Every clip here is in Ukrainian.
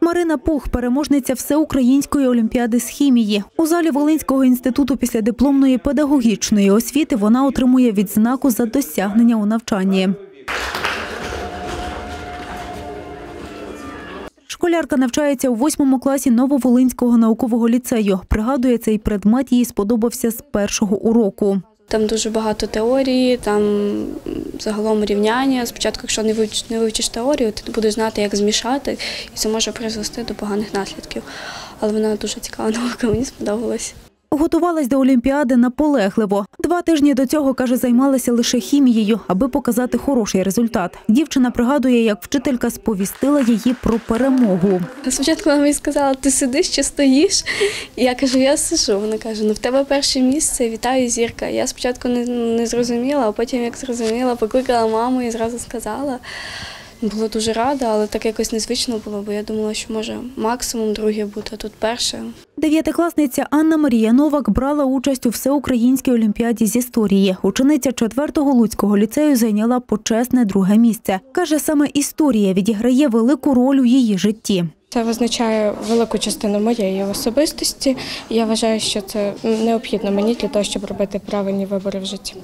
Марина Пух, переможниця всеукраїнської олімпіади з хімії. У залі Волинського інституту після дипломної педагогічної освіти вона отримує відзнаку за досягнення у навчанні. Школярка навчається у восьмому класі Нововолинського наукового ліцею. Пригадує, цей предмет їй сподобався з першого уроку. Там дуже багато теорії, там загалом рівняння. Спочатку, якщо не вивчиш, не вивчиш теорію, ти будеш знати, як змішати, і це може призвести до поганих наслідків. Але вона дуже цікава наука, мені сподобалась. Готувалась до Олімпіади наполегливо. Два тижні до цього, каже, займалася лише хімією, аби показати хороший результат. Дівчина пригадує, як вчителька сповістила її про перемогу. Спочатку вона мені сказала, ти сидиш чи стоїш? Я кажу, я сижу. Вона каже, ну в тебе перше місце, вітаю, зірка. Я спочатку не, не зрозуміла, а потім, як зрозуміла, покликала маму і зразу сказала. Була дуже рада, але так якось незвично було, бо я думала, що може максимум друге бути, а тут перше. Дев'ятикласниця Анна Марія Новак брала участь у всеукраїнській олімпіаді з історії. Учениця 4-го Луцького ліцею зайняла почесне друге місце. Каже, саме історія відіграє велику роль у її житті. Це визначає велику частину моєї особистості. Я вважаю, що це необхідно мені для того, щоб робити правильні вибори в житті,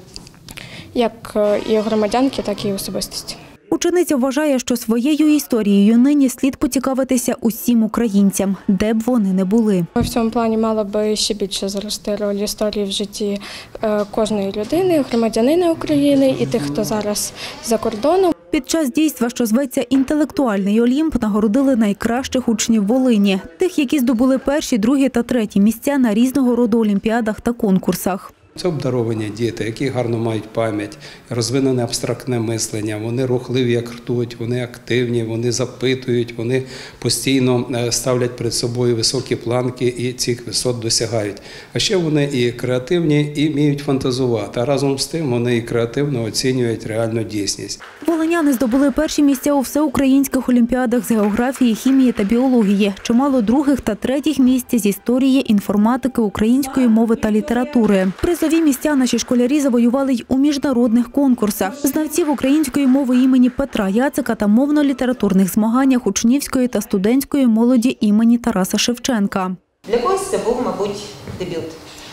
як е, і громадянки, так і особистості. Учениця вважає, що своєю історією нині слід поцікавитися усім українцям, де б вони не були. В цьому плані мало би ще більше зрости роль історії в житті е, кожної людини, громадянина України і тих, хто зараз за кордоном. Під час дійства, що зветься інтелектуальний Олімп, нагородили найкращих учнів Волині, тих, які здобули перші, другі та треті місця на різного роду олімпіадах та конкурсах. Це обдаровані діти, які гарно мають пам'ять, розвинене абстрактне мислення. Вони рухливі, як ртуть, вони активні, вони запитують, вони постійно е, ставлять перед собою високі планки і цих висот досягають. А ще вони і креативні, і вміють фантазувати. А разом з тим вони і креативно оцінюють реальну дійсність. Волиняни здобули перші місця у всеукраїнських олімпіадах з географії, хімії та біології, чимало других та третіх місць з історії, інформатики, української мови та літератури. Призові місця наші школярі завоювали й у міжнародних конкурсах. Знавців української мови імені Петра Яцика та мовно-літературних змаганнях учнівської та студентської молоді імені Тараса Шевченка. Для когось це був, мабуть, дебют.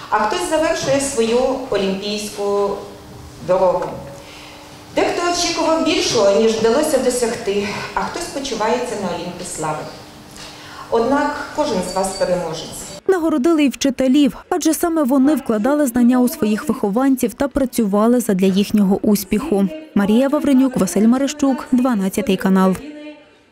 А хтось завершує свою олімпійську дорогу. Дехто очікував більшого, ніж вдалося досягти, а хтось почувається на Олімпі слави. Однак кожен з вас переможець. Нагородили й вчителів, адже саме вони вкладали знання у своїх вихованців та працювали задля їхнього успіху. Марія Вавренюк, Василь Марищук, 12 канал.